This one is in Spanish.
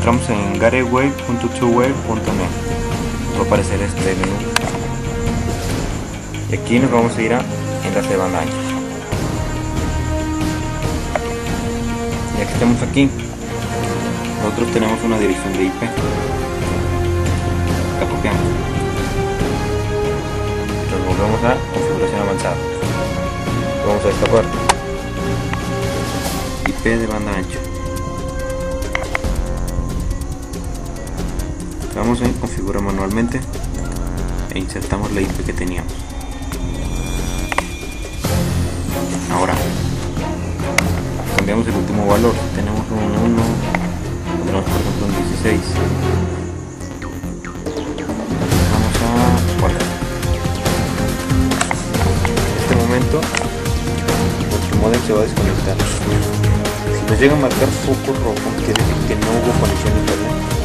entramos en gateway.2web.net va a aparecer este menú y aquí nos vamos a ir a enlace de banda ancha. Ya que estamos aquí. Nosotros tenemos una dirección de IP la copiamos. Nos volvemos a configuración avanzada. Vamos a esta parte IP de banda ancha vamos en configurar manualmente. E insertamos la IP que teníamos. Ahora cambiamos el último valor. Tenemos un 1 tenemos por ejemplo un 16 vamos a guardar en este momento nuestro modem se va a desconectar. Si nos llega a marcar foco rojo quiere decir que no hubo conexión a internet